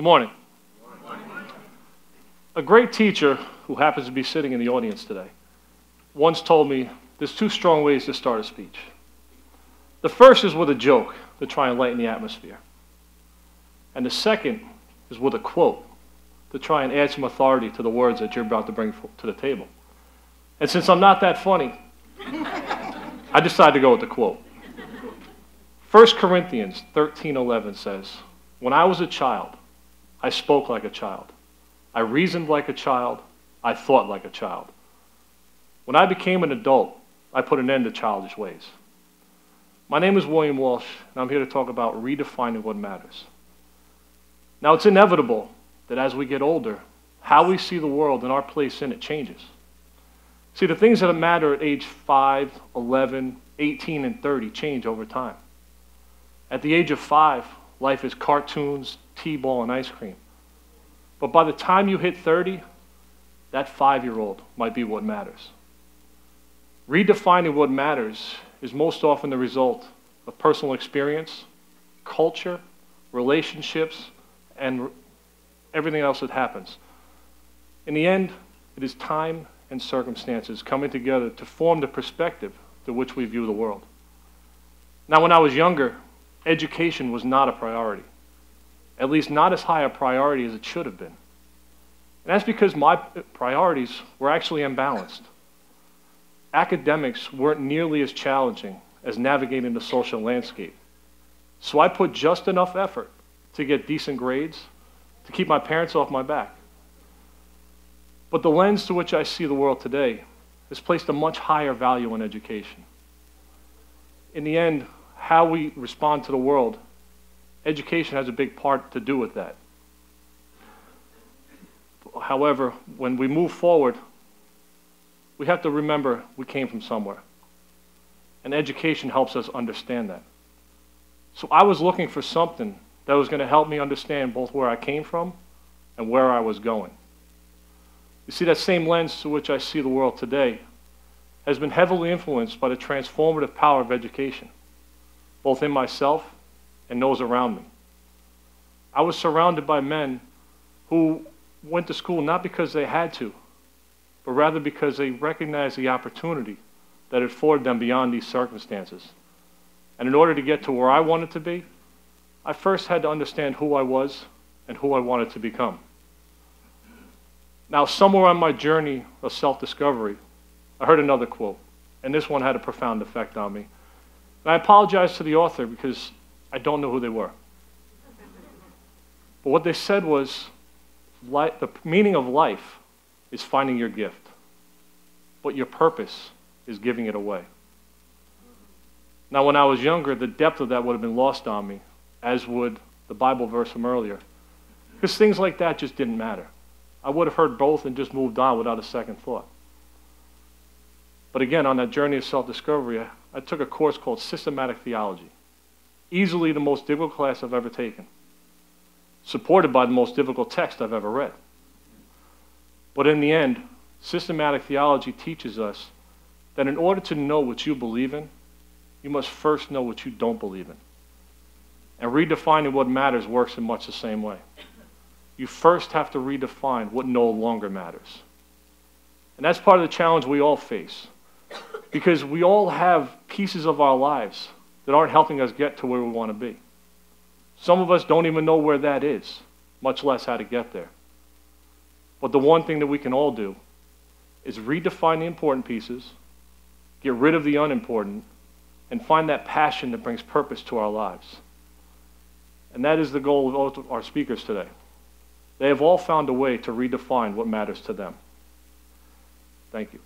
Good morning. A great teacher who happens to be sitting in the audience today once told me there's two strong ways to start a speech. The first is with a joke to try and lighten the atmosphere. And the second is with a quote to try and add some authority to the words that you're about to bring to the table. And since I'm not that funny, I decided to go with the quote. 1 Corinthians 13:11 says, "When I was a child, I spoke like a child. I reasoned like a child. I thought like a child. When I became an adult, I put an end to childish ways." My name is William Walsh, and I'm here to talk about redefining what matters. Now, it's inevitable that as we get older, how we see the world and our place in it changes. See, the things that matter at age 5, 11, 18, and 30 change over time. At the age of 5, life is cartoons, T ball, and ice cream. But by the time you hit 30, that five year old might be what matters. Redefining what matters is most often the result of personal experience, culture, relationships, and everything else that happens. In the end, it is time and circumstances coming together to form the perspective through which we view the world. Now, when I was younger, education was not a priority, at least not as high a priority as it should have been. And that's because my priorities were actually imbalanced. Academics weren't nearly as challenging as navigating the social landscape. So I put just enough effort to get decent grades to keep my parents off my back. But the lens through which I see the world today has placed a much higher value on education. In the end, how we respond to the world, education has a big part to do with that. However, when we move forward, we have to remember we came from somewhere. And education helps us understand that. So I was looking for something that was going to help me understand both where I came from and where I was going. You see, that same lens through which I see the world today has been heavily influenced by the transformative power of education, both in myself and those around me. I was surrounded by men who went to school not because they had to, but rather because they recognized the opportunity that it afforded them beyond these circumstances. And in order to get to where I wanted to be, I first had to understand who I was and who I wanted to become. Now, somewhere on my journey of self discovery, I heard another quote, and this one had a profound effect on me. I apologize to the author because I don't know who they were. But what they said was the meaning of life is finding your gift, but your purpose is giving it away. Now, when I was younger, the depth of that would have been lost on me, as would the Bible verse from earlier. Because things like that just didn't matter. I would have heard both and just moved on without a second thought. But again, on that journey of self discovery, I, I took a course called Systematic Theology. Easily the most difficult class I've ever taken, supported by the most difficult text I've ever read. But in the end, systematic theology teaches us that in order to know what you believe in, you must first know what you don't believe in. And redefining what matters works in much the same way. You first have to redefine what no longer matters. And that's part of the challenge we all face. Because we all have pieces of our lives that aren't helping us get to where we want to be. Some of us don't even know where that is, much less how to get there. But the one thing that we can all do is redefine the important pieces, get rid of the unimportant, and find that passion that brings purpose to our lives. And that is the goal of our speakers today. They have all found a way to redefine what matters to them. Thank you.